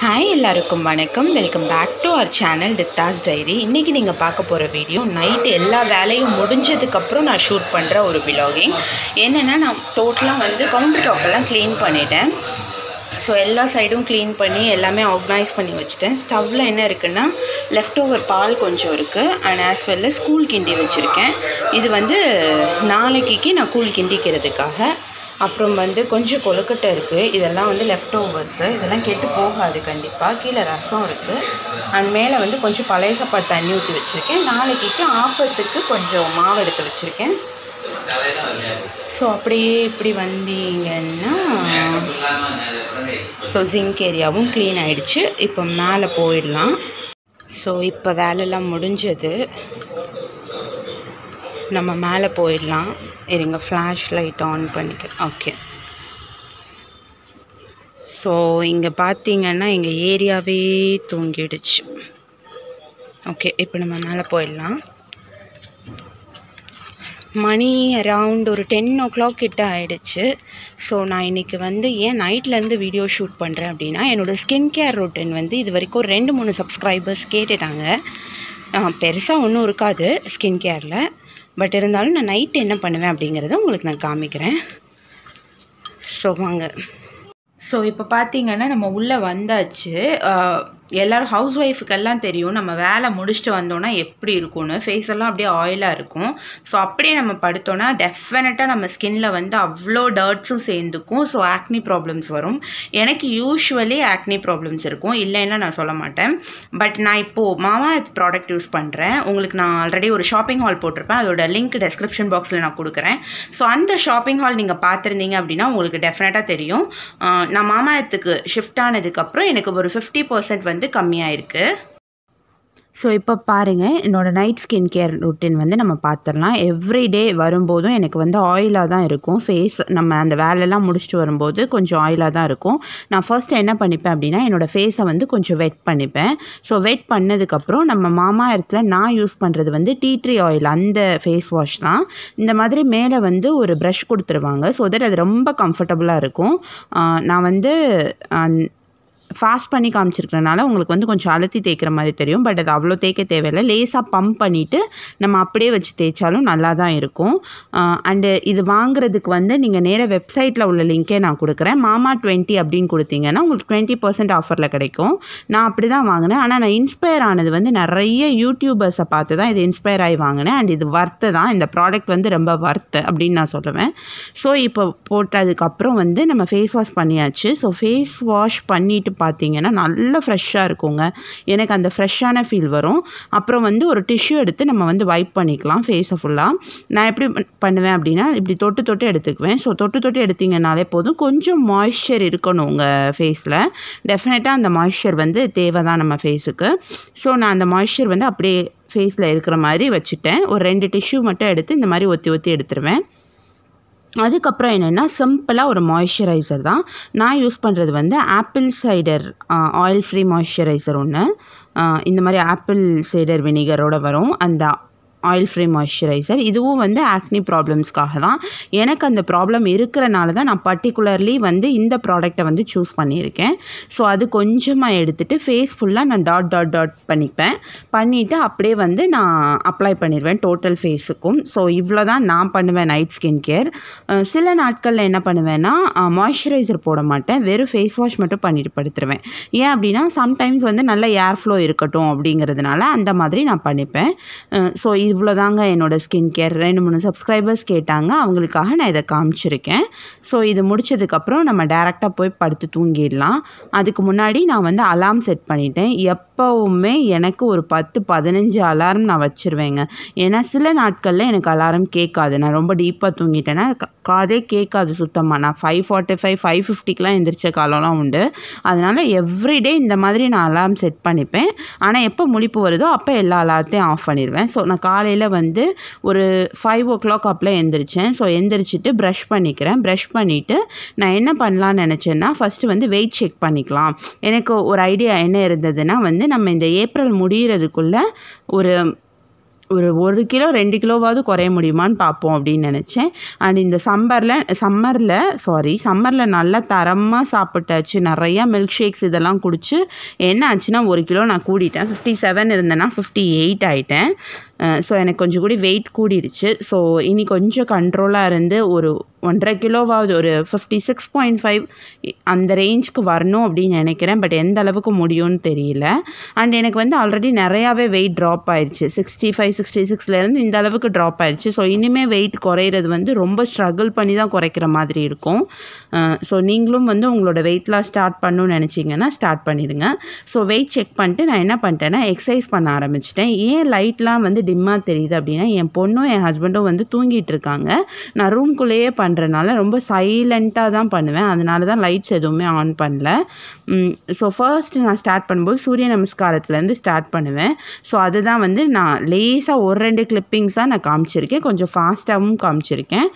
Hi எல்லாருக்கும் வணக்கம். Welcome back to our channel டித்தாஸ் diary இன்றைக்கி நீங்கள் பார்க்க போகிற வீடியோ நைட்டு எல்லா வேலையும் முடிஞ்சதுக்கப்புறம் நான் ஷூட் பண்ணுற ஒரு விலாகிங் என்னென்னா நான் டோட்டலாக வந்து கவுண்டர் டாப்பெல்லாம் க்ளீன் பண்ணிட்டேன். ஸோ எல்லா சைடும் க்ளீன் பண்ணி எல்லாமே ஆர்கனைஸ் பண்ணி வச்சுட்டேன். ஸ்டவ்வில் என்ன இருக்குன்னா லெஃப்ட் ஓவர் பால் கொஞ்சம் இருக்குது அண்ட் ஆஸ் வெல் ஸ்கூல் கிண்டி வச்சுருக்கேன். இது வந்து நாளைக்கு நான் கூழ் கிண்டிக்கிறதுக்காக. அப்புறம் வந்து கொஞ்சம் கொழுக்கட்டை இருக்குது இதெல்லாம் வந்து லெஃப்ட் ஓவர்ஸு இதெல்லாம் கெட்டு போகாது. கண்டிப்பாக கீழே ரசம் இருக்குது அண்ட் மேலே வந்து கொஞ்சம் பழைய சாப்பாடு தண்ணி ஊற்றி வச்சுருக்கேன். நாளைக்கு ஆப்பத்துக்கு கொஞ்சம் மாவு எடுத்து வச்சுருக்கேன். ஸோ அப்படியே இப்படி வந்தீங்கன்னா ஸோ ஜிங்க் ஏரியாவும் க்ளீன் ஆகிடுச்சு இப்போ மேலே போயிடலாம். ஸோ இப்போ வேலையெல்லாம் முடிஞ்சது. நம்ம மேலே போயிடலாம். இருங்க ஃப்ளாஷ் லைட் ஆன் பண்ணிக்க ஓகே ஸோ இங்கே பார்த்தீங்கன்னா எங்கள் ஏரியாவே தூங்கிடுச்சு. ஓகே இப்போ நம்ம மேலே போயிடலாம். மணி அரவுண்ட் ஒரு டென் ஓ கிளாக் கிட்ட ஆகிடுச்சு ஸோ நான் இன்றைக்கி வந்து ஏன் நைட்லேருந்து வீடியோ ஷூட் பண்ணுறேன் அப்படின்னா என்னோடய ஸ்கின் கேர் ரொட்டீன் வந்து இது வரைக்கும் ரெண்டு மூணு சப்ஸ்கிரைபர்ஸ் கேட்டுட்டாங்க. பெருசாக ஒன்றும் இருக்காது ஸ்கின் கேரில் பட் இருந்தாலும் நான் நைட்டு என்ன பண்ணுவேன் அப்படிங்கிறத உங்களுக்கு நான் காமிக்கிறேன். ஸோ வாங்க. ஸோ இப்போ பார்த்தீங்கன்னா நம்ம உள்ளே வந்தாச்சு. எல்லோரும் ஹவுஸ் ஒய்ஃபுக்கெல்லாம் தெரியும். நம்ம வேலை முடிச்சுட்டு வந்தோன்னா எப்படி இருக்கும்னு. ஃபேஸ் எல்லாம் அப்படியே ஆயிலாக இருக்கும். ஸோ அப்படியே நம்ம படுத்தோன்னா டெஃபினட்டாக நம்ம ஸ்கின்ல வந்து அவ்வளோ டர்ட்ஸும் சேர்ந்துக்கும். ஸோ ஆக்னி ப்ராப்ளம்ஸ் வரும். எனக்கு யூஸ்வலி ஆக்னி ப்ராப்ளம்ஸ் இருக்கும். இல்லைன்னா நான் சொல்ல மாட்டேன். பட் நான் இப்போது மாமா ப்ராடக்ட் யூஸ் பண்ணுறேன் உங்களுக்கு நான் ஆல்ரெடி ஒரு ஷாப்பிங் ஹால் போட்டிருப்பேன். அதோட லிங்க் டெஸ்கிரிப்ஷன் பாக்ஸில் நான் கொடுக்குறேன். ஸோ அந்த ஷாப்பிங் ஹால் நீங்கள் பார்த்துருந்தீங்க அப்படின்னா உங்களுக்கு டெஃபினட்டாக தெரியும். நான் மாமாயத்துக்கு ஷிஃப்ட் ஆனதுக்கப்புறம் எனக்கு ஒரு ஃபிஃப்டி பர்சன்ட் வந்து கம்மியாக இருக்குது ஸோ இப்போ பாருங்கள் என்னோடய நைட் ஸ்கின் கேர் ருட்டீன் வந்து நம்ம பார்த்துடலாம் எவ்ரிடே வரும்போதும் எனக்கு வந்து ஆயிலாக தான் இருக்கும். ஃபேஸ் நம்ம அந்த வேலையெல்லாம் முடிச்சுட்டு வரும்போது கொஞ்சம் ஆயிலாக தான் இருக்கும். நான் ஃபர்ஸ்ட் என்ன பண்ணிப்பேன் அப்படின்னா என்னோடய ஃபேஸை வந்து கொஞ்சம் வெட் பண்ணிப்பேன். ஸோ வெட் பண்ணதுக்கப்புறம் நம்ம மாமா இடத்துல நான் யூஸ் பண்ணுறது வந்து டீ ட்ரீ ஆயில் அந்த ஃபேஸ் வாஷ் தான். இந்த மாதிரி மேலே வந்து ஒரு ப்ரஷ் கொடுத்துருவாங்க. ஸோ தட் அது ரொம்ப கம்ஃபர்டபுளாக இருக்கும். நான் வந்து ஃபாஸ்ட் பண்ணி காமிச்சிருக்கிறனால உங்களுக்கு வந்து கொஞ்சம் அழுத்தி தேய்க்கிற மாதிரி தெரியும். பட் அது அவ்வளோ தேய்க்க தேவையில்லை. லேசாக பம்ப் பண்ணிவிட்டு நம்ம அப்படியே வச்சு தேய்ச்சாலும் நல்லா தான் இருக்கும் அண்டு இது வாங்குறதுக்கு வந்து நீங்கள் நேராக வெப்சைட்டில் உள்ள லிங்க்கே நான் கொடுக்குறேன். மாமா டுவெண்ட்டி அப்படின்னு கொடுத்தீங்கன்னா உங்களுக்கு டுவெண்ட்டி பர்சன்ட் ஆஃபரில் கிடைக்கும். நான் அப்படி தான் வாங்கினேன். ஆனால் நான் இன்ஸ்பயர் ஆனது வந்து நிறைய யூடியூபர்ஸை பார்த்து தான் இது இன்ஸ்பயர் ஆகி வாங்கினேன். அண்ட் இது வர்த்து தான். இந்த ப்ராடக்ட் வந்து ரொம்ப வர்த்து அப்படின்னு நான் சொல்லுவேன். ஸோ இப்போ போட்டதுக்கப்புறம் வந்து நம்ம ஃபேஸ் வாஷ் பண்ணியாச்சு. ஸோ ஃபேஸ் வாஷ் பண்ணிவிட்டு பார்த்தீங்கன்னா நல்லா ஃப்ரெஷ்ஷாக இருக்குங்க. எனக்கு அந்த ஃப்ரெஷ்ஷான ஃபீல் வரும். அப்புறம் வந்து ஒரு டிஷ்யூ எடுத்து நம்ம வந்து வைப் பண்ணிக்கலாம் ஃபேஸை ஃபுல்லாக நான் எப்படி பண்ணுவேன் அப்படின்னா இப்படி தொட்டு தொட்டு எடுத்துக்குவேன். ஸோ தொட்டு தொட்டு எடுத்திங்கனாலே போதும். கொஞ்சம் மாய்ஸ்சர் இருக்கணும் உங்கள் ஃபேஸில் டெஃபினட்டாக அந்த மாய்ஸ்சர் வந்து தேவை தான் நம்ம ஃபேஸுக்கு ஸோ நான் அந்த மாய்ஸ்சர் வந்து அப்படியே ஃபேஸில் இருக்கிற மாதிரி வச்சுட்டேன். ஒரு ரெண்டு டிஷ்யூ மட்டும் எடுத்து இந்த மாதிரி ஒத்தி ஒத்தி எடுத்துருவேன். அதுக்கப்புறம் என்னென்னா சிம்பிளாக ஒரு மாய்ஸ்சரைசர் தான். நான் யூஸ் பண்ணுறது வந்து apple cider oil free moisturiser ஒன்று இந்த மாதிரி ஆப்பிள் சைடர் வினிகரோடு வரும். அந்த ஆயில் ஃப்ரீ மாய்ஸ்சரைசர் இதுவும் வந்து ஆக்னி ப்ராப்ளம்ஸ்க்காக தான். எனக்கு அந்த ப்ராப்ளம் இருக்கிறனால தான் நான் பர்டிகுலர்லி வந்து இந்த ப்ராடக்டை வந்து சூஸ் பண்ணியிருக்கேன். ஸோ அது கொஞ்சமாக எடுத்துகிட்டு ஃபேஸ் ஃபுல்லாக நான் டாட் டாட் டாட் பண்ணிப்பேன். பண்ணிவிட்டு அப்படியே வந்து நான் அப்ளை பண்ணிடுவேன் டோட்டல் ஃபேஸுக்கும் ஸோ இவ்வளோ தான் நான் பண்ணுவேன் நைட் ஸ்கின் கேர் சில நாட்களில் என்ன பண்ணுவேன்னா மாய்ஸ்சரைசர் போட மாட்டேன். வெறும் ஃபேஸ் வாஷ் மட்டும் பண்ணிட்டு படுத்துருவேன். ஏன் அப்படின்னா சம்டைம்ஸ் வந்து நல்ல ஏர் ஃப்ளோ இருக்கட்டும் அப்படிங்கிறதுனால அந்த மாதிரி நான் பண்ணிப்பேன். ஸோ இது தாங்க என்னோடய ஸ்கின் கேர் ரெண்டு மூணு சப்ஸ்கிரைபர்ஸ் கேட்டாங்க. அவங்களுக்காக நான் இதை காமிச்சிருக்கேன். ஸோ இது முடிச்சதுக்கப்புறம் நம்ம டேரெக்டாக போய் படுத்து தூங்கிடலாம். அதுக்கு முன்னாடி நான் வந்து அலார்ம் செட் பண்ணிட்டேன். எப்போவுமே எனக்கு ஒரு பத்து பதினஞ்சு அலாரம் நான் வச்சுருவேங்க. ஏன்னா சில நாட்களில் எனக்கு அலாரம் கேட்காது. நான் ரொம்ப டீப்பாக தூங்கிட்டேன்னா காதே கேட்காது சுத்தமாக நான் ஃபைவ் ஃபார்ட்டி ஃபைவ் ஃபைவ் ஃபிஃப்டிக்கெலாம் எந்திரிச்ச காலம்லாம் உண்டு. அதனால் எவ்ரிடே இந்த மாதிரி நான் அலார்ம் செட் பண்ணிப்பேன். ஆனால் எப்போ முழிப்பு வருதோ அப்போ எல்லா அலாரத்தையும் ஆஃப் பண்ணிடுவேன் ஸோ நான் காலையில் வந்து ஒரு ஃபைவ் ஓ கிளாக் அப்பில் எழுந்திரிச்சேன் ஸோ எந்திரிச்சிட்டு ப்ரஷ் பண்ணிக்கிறேன். ப்ரஷ் பண்ணிவிட்டு நான் என்ன பண்ணலான்னு நினச்சேன்னா ஃபஸ்ட்டு வந்து வெயிட் செக் பண்ணிக்கலாம். எனக்கு ஒரு ஐடியா என்ன இருந்ததுன்னா வந்து நம்ம இந்த ஏப்ரல் முடிகிறதுக்குள்ளே ஒரு ஒரு ஒரு கிலோ ரெண்டு கிலோவாவது குறைய முடியுமான்னு பார்ப்போம் அப்படின்னு நினச்சேன். அண்ட் இந்த சம்மரில் சம்மரில் சாரி சம்மரில் நல்லா தரமாக சாப்பிட்டாச்சு. நிறையா மில்க் ஷேக்ஸ் இதெல்லாம் குடிச்சு என்ன ஆச்சுன்னா ஒரு கிலோ நான் கூடிட்டேன். ஃபிஃப்டி செவன் இருந்தேன்னா ஃபிஃப்டி எயிட் ஆகிட்டேன் ஸோ எனக்கு கொஞ்சம் கூடி வெயிட் கூடிருச்சு. ஸோ இனி கொஞ்சம் கண்ட்ரோலாக இருந்து ஒரு ஒன்றரை கிலோவாவது ஒரு ஃபிஃப்டி சிக்ஸ் பாயிண்ட் ஃபைவ் அந்த ரேஞ்சுக்கு வரணும் அப்படின்னு நினைக்கிறேன். பட் எந்த அளவுக்கு முடியும்னு தெரியல. அண்ட் எனக்கு வந்து ஆல்ரெடி நிறையாவே வெயிட் ட்ராப் ஆயிடுச்சு சிக்ஸ்டி ஃபைவ் சிக்ஸ்டி சிக்ஸ்லேருந்து இந்த அளவுக்கு ட்ராப் ஆயிடுச்சு ஸோ இனிமேல் வெயிட் குறையிறது வந்து ரொம்ப ஸ்ட்ரகிள் பண்ணி தான் குறைக்கிற மாதிரி இருக்கும். ஸோ நீங்களும் வந்து உங்களோட வெயிட் லாஸ் ஸ்டார்ட் பண்ணணும்னு நினச்சிங்கன்னா ஸ்டார்ட் பண்ணிடுங்க. ஸோ வெயிட் செக் பண்ணிட்டு நான் என்ன பண்ணிட்டேன்னா எக்ஸசைஸ் பண்ண ஆரம்பிச்சிட்டேன். ஏன் லைட்லாம் வந்து டிம்மாக தெரியுது அப்படின்னா என் பொண்ணும் என் ஹஸ்பண்டும் வந்து தூங்கிட்டு இருக்காங்க நான் ரூம்குள்ளேயே பண்ணுறனால ரொம்ப சைலண்ட்டாக தான் பண்ணுவேன். அதனால தான் லைட்ஸ் எதுவுமே ஆன் பண்ணல. ஸோ ஃபர்ஸ்ட் நான் ஸ்டார்ட் பண்ணும்போது சூரிய நமஸ்காரத்துலேருந்து ஸ்டார்ட் பண்ணுவேன். ஸோ அதுதான் வந்து நான் லேசாக ஒரு ரெண்டு கிளிப்பிங்ஸாக நான் காமிச்சிருக்கேன். கொஞ்சம் ஃபாஸ்ட்டாகவும் காமிச்சிருக்கேன்.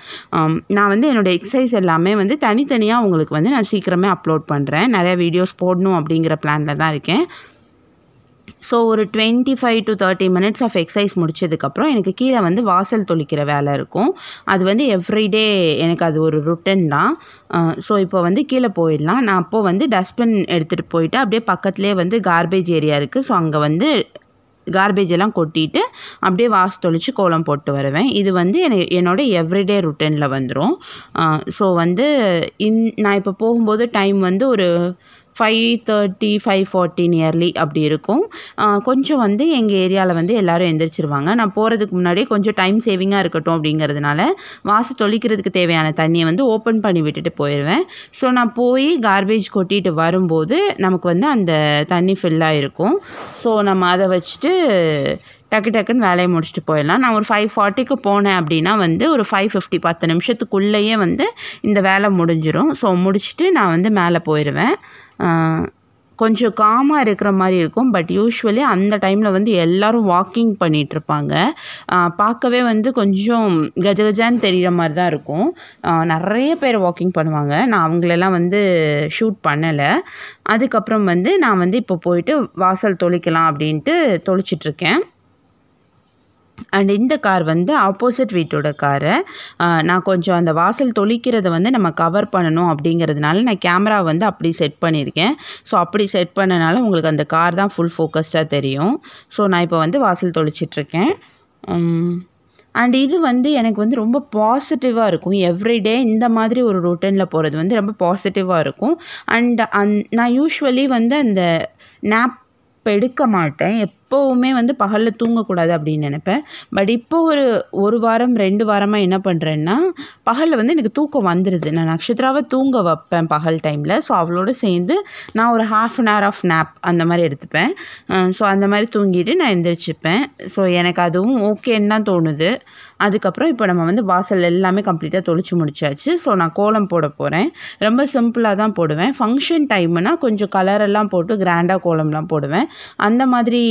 நான் வந்து என்னோடய எக்ஸசைஸ் எல்லாமே வந்து தனித்தனியாக உங்களுக்கு வந்து நான் சீக்கிரமே அப்லோட் பண்ணுறேன் நிறைய வீடியோஸ் போடணும் அப்படிங்கிற பிளானில் தான் இருக்கேன். ஸோ ஒரு twenty five to thirty minutes of exercise முடிச்சதுக்கப்புறம் எனக்கு கீழே வந்து வாசல் தொளிக்கிற வேலை இருக்கும். அது வந்து எவ்ரிடே எனக்கு அது ஒரு ருட்டன் தான். ஸோ இப்போ வந்து கீழே போயிடலாம். நான் அப்போது வந்து டஸ்ட்பின் எடுத்துகிட்டு போயிட்டு அப்படியே பக்கத்துலேயே வந்து கார்பேஜ் ஏரியா இருக்குது ஸோ அங்கே வந்து கார்பேஜ் எல்லாம் கொட்டிட்டு அப்படியே வாஸ் தொளிச்சு கோலம் போட்டு வருவேன். இது வந்து எனக்கு என்னோட எவ்ரிடே ருட்டனில் வந்துடும் ஸோ வந்து இன் நான் இப்போ போகும்போது டைம் வந்து ஒரு five thirty five forty nearly அப்படி இருக்கும். கொஞ்சம் வந்து எங்கள் ஏரியாவில் வந்து எல்லோரும் எந்திரிச்சிருவாங்க. நான் போகிறதுக்கு முன்னாடியே கொஞ்சம் டைம் சேவிங்காக இருக்கட்டும் அப்படிங்கிறதுனால வாசு தொளிக்கிறதுக்கு தேவையான தண்ணியை வந்து ஓப்பன் பண்ணி விட்டுட்டு போயிடுவேன் ஸோ நான் போய் கார்பேஜ் கொட்டிட்டு வரும்போது நமக்கு வந்து அந்த தண்ணி ஃபில்லாக இருக்கும் ஸோ நம்ம அதை வச்சுட்டு டக்கு டக்குன்னு வேலையை முடிச்சுட்டு போயிடலாம். நான் ஒரு ஃபைவ் ஃபார்ட்டிக்கு போனேன் அப்படின்னா வந்து ஒரு ஃபைவ் ஃபிஃப்டி பத்து நிமிஷத்துக்குள்ளேயே வந்து இந்த வேலை முடிஞ்சிடும் ஸோ முடிச்சுட்டு நான் வந்து மேலே போயிடுவேன் கொஞ்சம் காமாக இருக்கிற மாதிரி இருக்கும். பட் யூஸ்வலி அந்த டைமில் வந்து எல்லோரும் வாக்கிங் பண்ணிகிட்ருப்பாங்க பார்க்கவே வந்து கொஞ்சம் கஜகஜான்னு தெரிகிற மாதிரி தான் இருக்கும். நிறைய பேர் வாக்கிங் பண்ணுவாங்க. நான் அவங்களெல்லாம் வந்து ஷூட் பண்ணலை. அதுக்கப்புறம் வந்து நான் வந்து இப்போ போயிட்டு வாசல் தொளிக்கலாம் அப்படின்ட்டு தொளிச்சிட்ருக்கேன் அண்ட் இந்த கார் வந்து ஆப்போசிட் வீட்டோட காரு. நான் கொஞ்சம் அந்த வாசல் தொளிக்கிறத வந்து நம்ம கவர் பண்ணணும் அப்படிங்கிறதுனால நான் கேமரா வந்து அப்படி செட் பண்ணியிருக்கேன். ஸோ அப்படி செட் பண்ணனால உங்களுக்கு அந்த கார் தான் ஃபுல் ஃபோக்கஸ்டாக தெரியும். ஸோ நான் இப்போ வந்து வாசல் தொளிச்சிட்ருக்கேன். அண்ட் இது வந்து எனக்கு வந்து ரொம்ப பாசிட்டிவாக இருக்கும். எவ்ரிடே இந்த மாதிரி ஒரு ரொட்டனில் போகிறது வந்து ரொம்ப பாசிட்டிவாக இருக்கும். அண்ட் அந் நான் யூஸ்வலி வந்து அந்த நாப் இப்போ எடுக்க மாட்டேன். எப்போவுமே வந்து பகலில் தூங்கக்கூடாது அப்படின்னு நினைப்பேன். பட் இப்போ ஒரு ஒரு வாரம் ரெண்டு வாரமாக என்ன பண்ணுறேன்னா பகலில் வந்து எனக்கு தூக்கம் வந்துடுது நான் நட்சத்திராவை தூங்க வைப்பேன் பகல் டைமில் ஸோ அவளோட சேர்ந்து நான் ஒரு half an hour of nap அந்த மாதிரி எடுத்துப்பேன். ஸோ அந்த மாதிரி தூங்கிட்டு நான் எந்திரிச்சுப்பேன். ஸோ எனக்கு அதுவும் ஓகேன்னு தான் தோணுது. அதுக்கப்புறம் இப்போ நம்ம வந்து வாசல் எல்லாமே கம்ப்ளீட்டாக தொளிச்சு முடிச்சாச்சு. ஸோ நான் கோலம் போட போகிறேன் ரொம்ப சிம்பிளாக தான் போடுவேன். ஃபங்க்ஷன் டைம்னா கொஞ்சம் கலரெல்லாம் போட்டு கிராண்டாக கோலம்லாம் போடுவேன். அந்த மாதிரி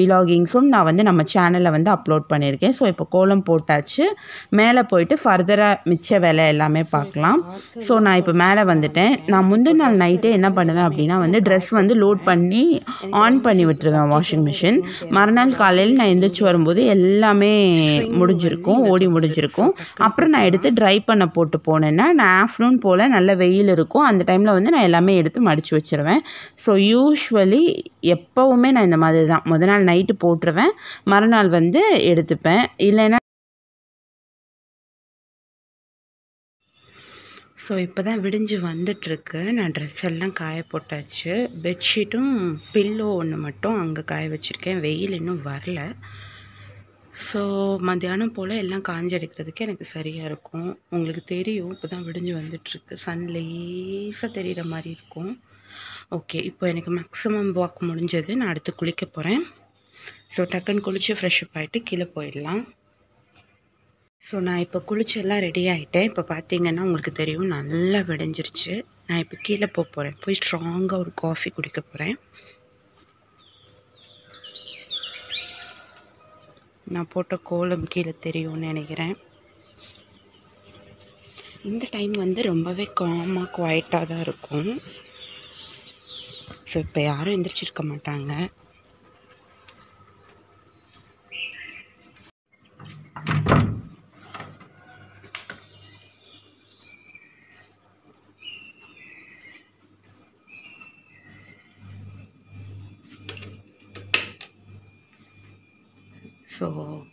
விலாகிங்ஸும் நான் வந்து நம்ம சேனலில் வந்து அப்லோட் பண்ணியிருக்கேன். ஸோ இப்போ கோலம் போட்டாச்சு. மேலே போயிட்டு ஃபர்தராக மிச்ச வேலை எல்லாமே பார்க்கலாம். ஸோ நான் இப்போ மேலே வந்துட்டேன். நான் முந்தின நாள் நைட்டே என்ன பண்ணுவேன் அப்படின்னா வந்து ட்ரெஸ் வந்து லோட் பண்ணி ஆன் பண்ணி விட்டுருவேன் வாஷிங் மிஷின் மறுநாள் காலையில் நான் எந்திரிச்சு வரும்போது எல்லாமே முடிஞ்சிருக்கும். ஓடி முடிஞ்சிருக்கும். அப்புறம் நான் எடுத்து ட்ரை பண்ண போட்டு போனேன்னா நான் ஆஃப்டர்நூன் போல் நல்ல வெயில் இருக்கும். அந்த டைமில் வந்து நான் எல்லாமே எடுத்து மடித்து வச்சிருவேன். ஸோ யூஸ்வலி எப்போவுமே நான் இந்த மாதிரி தான். முத நாள் நைட்டு போட்டுருவேன். மறுநாள் வந்து எடுத்துப்பேன். இல்லைன்னா ஸோ இப்போ தான் விடிஞ்சு வந்துட்டுருக்கு. நான் ட்ரெஸ் எல்லாம் காய போட்டாச்சு. பெட்ஷீட்டும் பில்லோ ஒன்று மட்டும் அங்கே காய வச்சுருக்கேன். வெயில் இன்னும் வரல. ஸோ மத்தியானம் போல் எல்லாம் காஞ்சி அடிக்கிறதுக்கு எனக்கு சரியாக இருக்கும். உங்களுக்கு தெரியும் இப்போ தான் விடிஞ்சு வந்துட்டுருக்கு. சன் லேசாக தெரிகிற மாதிரி இருக்கும். ஓகே இப்போ எனக்கு மேக்ஸிமம் வாக் முடிஞ்சது. நான் அடுத்து குளிக்க போகிறேன் ஸோ டக்குன்னு குளித்து ஃப்ரெஷ் அப் ஆகிட்டு கீழே போயிடலாம். ஸோ நான் இப்போ குளிச்செல்லாம் ரெடி ஆகிட்டேன் இப்போ பார்த்தீங்கன்னா உங்களுக்கு தெரியும் நல்லா விடிஞ்சிருச்சு. நான் இப்போ கீழே போக போகிறேன் போய் ஸ்ட்ராங்காக ஒரு காஃபி குடிக்க போகிறேன் நான் போட்ட கோலம் கீழே தெரியும்னு நினைக்கிறேன். இந்த டைம் வந்து ரொம்பவே காமாக குவாய்ட்டாக தான் இருக்கும். ஸோ இப்போ யாரும் எந்திரிச்சிருக்க மாட்டாங்க. ஸோ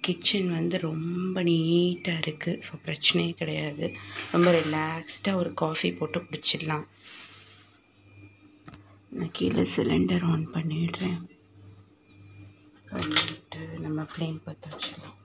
கிச்சன் வந்து ரொம்ப நீட்டாக இருக்குது ஸோ பிரச்சனையே கிடையாது. ரொம்ப ரிலாக்ஸ்டாக ஒரு காஃபி போட்டு குடிச்சிடலாம். நான் கீழே சிலிண்டர் ஆன் பண்ணிடுறேன். பண்ணிட்டு நம்ம ஃப்ளேம் பற்ற வச்சிடலாம்.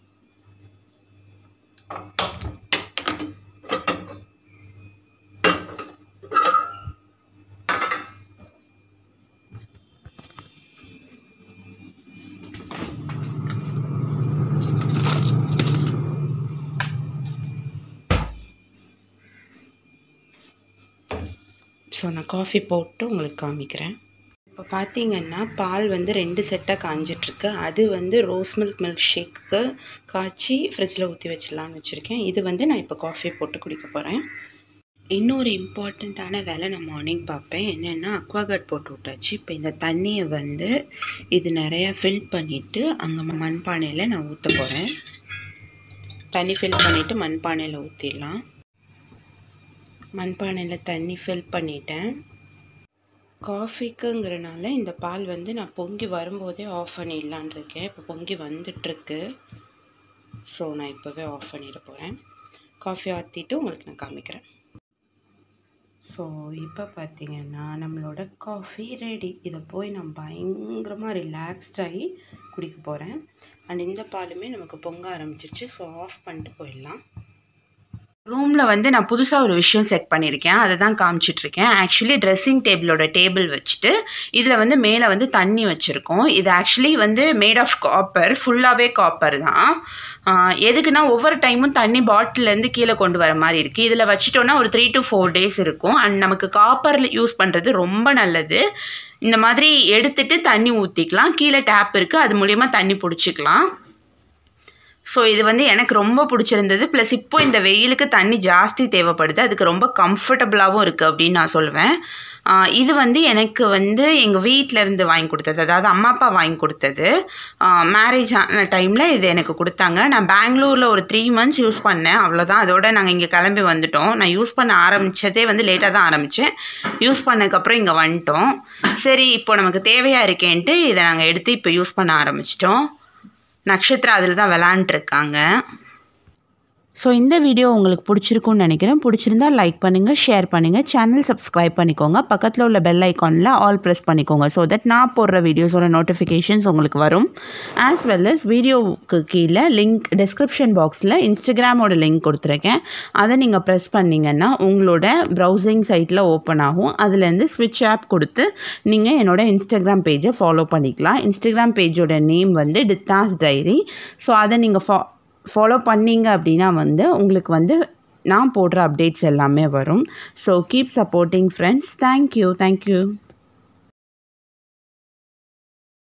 ஸோ நான் காஃபி போட்டு உங்களுக்கு காமிக்கிறேன். இப்போ பார்த்தீங்கன்னா பால் வந்து ரெண்டு செட்டாக காஞ்சிட்ருக்கு. அது வந்து ரோஸ் மில்க் மில்க் ஷேக்கு காய்ச்சி ஃப்ரிட்ஜில் ஊற்றி வச்சிடலான்னு வச்சுருக்கேன். இது வந்து நான் இப்போ காஃபி போட்டு குடிக்க போகிறேன் இன்னொரு இம்பார்ட்டண்ட்டான வேலை நான் மார்னிங் பார்ப்பேன். என்னென்னா அக்வாகார்ட் போட்டு விட்டாச்சு. இப்போ இந்த தண்ணியை வந்து இது நிறையா ஃபில் பண்ணிவிட்டு அங்கே மண்பானையில் நான் ஊற்ற போகிறேன் தண்ணி ஃபில் பண்ணிவிட்டு மண்பானையில் ஊற்றிடலாம் மண்பானையில் தண்ணி ஃபில் பண்ணிட்டேன். காஃபிக்குங்கிறனால இந்த பால் வந்து நான் பொங்கி வரும்போதே ஆஃப் பண்ணிடலான் இருக்கேன். இப்போ பொங்கி வந்துட்டுருக்கு. ஸோ நான் இப்போவே ஆஃப் பண்ணிட போகிறேன் காஃபி ஆற்றிட்டு உங்களுக்கு நான் காமிக்கிறேன். ஸோ இப்போ பார்த்தீங்கன்னா நம்மளோட காஃபி ரெடி இதை போய் நான் பயங்கரமாக ரிலாக்ஸ்டாகி குடிக்க போகிறேன் அண்ட் இந்த பாலுமே நமக்கு பொங்க ஆரம்பிச்சிருச்சு. ஸோ ஆஃப் பண்ணிட்டு போயிடலாம். ரூமில் வந்து நான் புதுசாக ஒரு விஷயம் செட் பண்ணியிருக்கேன் அதை தான் காமிச்சிட்ருக்கேன் ஆக்சுவலி ட்ரெஸ்ஸிங் டேபிளோட டேபிள் வச்சுட்டு இதில் வந்து மேலே வந்து தண்ணி வச்சுருக்கோம். இது ஆக்சுவலி வந்து மேட் ஆஃப் காப்பர் ஃபுல்லாகவே காப்பர் தான். எதுக்குன்னா ஒவ்வொரு டைமும் தண்ணி பாட்டிலேருந்து கீழே கொண்டு வர மாதிரி இருக்குது இதில் வச்சிட்டோன்னா ஒரு த்ரீ டு ஃபோர் டேஸ் இருக்கும். அண்ட் நமக்கு காப்பரில் யூஸ் பண்ணுறது ரொம்ப நல்லது. இந்த மாதிரி எடுத்துட்டு தண்ணி ஊற்றிக்கலாம் கீழே டேப் இருக்குது அது மூலிமா தண்ணி பிடிச்சிக்கலாம். ஸோ இது வந்து எனக்கு ரொம்ப பிடிச்சிருந்தது. ப்ளஸ் இப்போ இந்த வெயிலுக்கு தண்ணி ஜாஸ்தி தேவைப்படுது. அதுக்கு ரொம்ப கம்ஃபர்டபுளாகவும் இருக்குது அப்படின்னு நான் சொல்லுவேன். இது வந்து எனக்கு வந்து எங்கள் வீட்டில் இருந்து வாங்கி கொடுத்தது. அதாவது அம்மா அப்பா வாங்கி கொடுத்தது. மேரேஜ் ஆன டைமில் இது எனக்கு கொடுத்தாங்க. நான் பெங்களூரில் ஒரு த்ரீ மந்த்ஸ் யூஸ் பண்ணேன். அவ்வளோதான் அதோட நாங்கள் இங்கே கிளம்பி வந்துட்டோம். நான் யூஸ் பண்ண ஆரம்பித்ததே வந்து லேட்டாக தான் ஆரம்பித்தேன் யூஸ் பண்ணதுக்கப்புறம் இங்கே வந்துட்டோம். சரி இப்போ நமக்கு தேவையாக இருக்கேன்ட்டு இதை நாங்கள் எடுத்து இப்போ யூஸ் பண்ண ஆரம்பிச்சிட்டோம். நட்சத்திரம் அதில் தான் விளாண்டுருக்காங்க. ஸோ இந்த வீடியோ உங்களுக்கு பிடிச்சிருக்குன்னு நினைக்கிறேன். பிடிச்சிருந்தா லைக் பண்ணுங்கள் ஷேர் பண்ணுங்கள் சேனல் சப்ஸ்கிரைப் பண்ணிக்கோங்க. பக்கத்தில் உள்ள பெல் ஐக்கானில் ஆல் ப்ரெஸ் பண்ணிக்கோங்க. ஸோ தட் நான் போடுற வீடியோஸோட நோட்டிஃபிகேஷன்ஸ் உங்களுக்கு வரும். ஆஸ் வெல் அஸ் வீடியோவுக்கு கீழே லிங்க் டிஸ்கிரிப்ஷன் பாக்ஸில் இன்ஸ்டாகிராமோட லிங்க் கொடுத்துருக்கேன். அதை நீங்கள் ப்ரெஸ் பண்ணிங்கன்னா உங்களோட ப்ரௌசிங் சைட்டில் ஓப்பன் ஆகும். அதுலேருந்து ஸ்விட்ச் ஆப் கொடுத்து நீங்கள் என்னோடய இன்ஸ்டாகிராம் பேஜை ஃபாலோ பண்ணிக்கலாம். இன்ஸ்டாகிராம் பேஜோட நேம் வந்து டித்தாஸ் டைரி ஸோ அதை நீங்கள் ஃபா ஃபாலோ பண்ணிங்க அப்படின்னா வந்து உங்களுக்கு வந்து நான் போடுற அப்டேட்ஸ் எல்லாமே வரும். So keep supporting friends thank you thank you